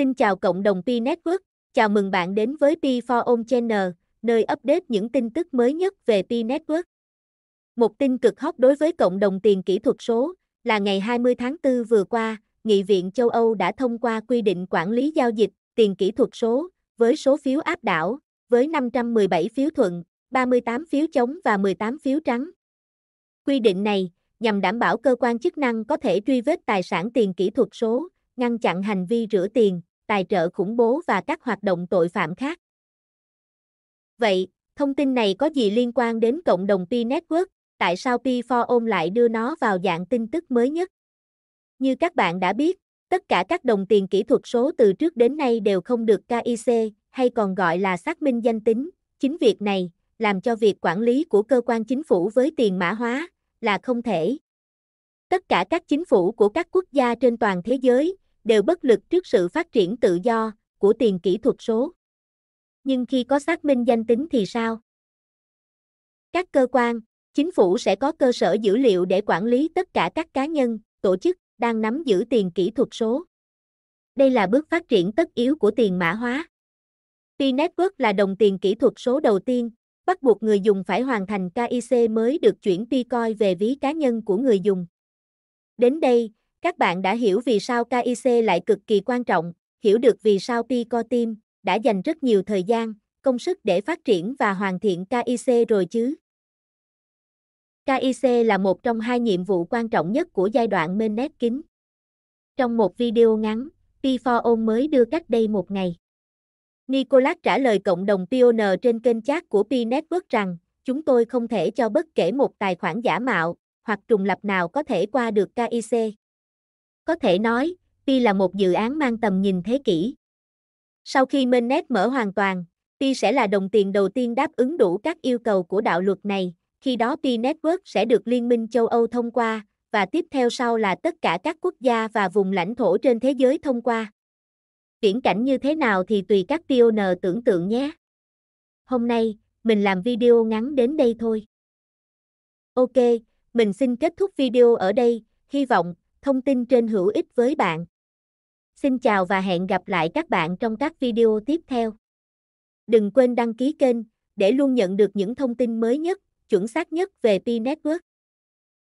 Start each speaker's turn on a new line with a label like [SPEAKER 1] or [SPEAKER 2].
[SPEAKER 1] Xin chào cộng đồng Pi Network, chào mừng bạn đến với Pi for All Channel, nơi update những tin tức mới nhất về Pi Network. Một tin cực hot đối với cộng đồng tiền kỹ thuật số là ngày 20 tháng 4 vừa qua, Nghị viện châu Âu đã thông qua quy định quản lý giao dịch tiền kỹ thuật số với số phiếu áp đảo, với 517 phiếu thuận, 38 phiếu chống và 18 phiếu trắng. Quy định này nhằm đảm bảo cơ quan chức năng có thể truy vết tài sản tiền kỹ thuật số, ngăn chặn hành vi rửa tiền, tài trợ khủng bố và các hoạt động tội phạm khác. Vậy, thông tin này có gì liên quan đến cộng đồng Pi Network? Tại sao Pi for lại đưa nó vào dạng tin tức mới nhất? Như các bạn đã biết, tất cả các đồng tiền kỹ thuật số từ trước đến nay đều không được KIC, hay còn gọi là xác minh danh tính. Chính việc này, làm cho việc quản lý của cơ quan chính phủ với tiền mã hóa là không thể. Tất cả các chính phủ của các quốc gia trên toàn thế giới đều bất lực trước sự phát triển tự do của tiền kỹ thuật số. Nhưng khi có xác minh danh tính thì sao? Các cơ quan, chính phủ sẽ có cơ sở dữ liệu để quản lý tất cả các cá nhân, tổ chức đang nắm giữ tiền kỹ thuật số. Đây là bước phát triển tất yếu của tiền mã hóa. Pi Network là đồng tiền kỹ thuật số đầu tiên, bắt buộc người dùng phải hoàn thành KIC mới được chuyển P-Coin về ví cá nhân của người dùng. Đến đây, các bạn đã hiểu vì sao KIC lại cực kỳ quan trọng, hiểu được vì sao Pico Team đã dành rất nhiều thời gian, công sức để phát triển và hoàn thiện KIC rồi chứ. KIC là một trong hai nhiệm vụ quan trọng nhất của giai đoạn mainnet kín. Trong một video ngắn, P4O mới đưa cách đây một ngày. Nicolas trả lời cộng đồng Pioneer trên kênh chat của Pi Network rằng, chúng tôi không thể cho bất kể một tài khoản giả mạo, hoặc trùng lập nào có thể qua được KIC. Có thể nói, Pi là một dự án mang tầm nhìn thế kỷ. Sau khi mainnet mở hoàn toàn, Pi sẽ là đồng tiền đầu tiên đáp ứng đủ các yêu cầu của đạo luật này, khi đó Pi Network sẽ được Liên minh châu Âu thông qua, và tiếp theo sau là tất cả các quốc gia và vùng lãnh thổ trên thế giới thông qua. Viễn cảnh như thế nào thì tùy các pioneer tưởng tượng nhé. Hôm nay, mình làm video ngắn đến đây thôi. Ok, mình xin kết thúc video ở đây, hy vọng thông tin trên hữu ích với bạn. Xin chào và hẹn gặp lại các bạn trong các video tiếp theo. Đừng quên đăng ký kênh để luôn nhận được những thông tin mới nhất, chuẩn xác nhất về Pi Network.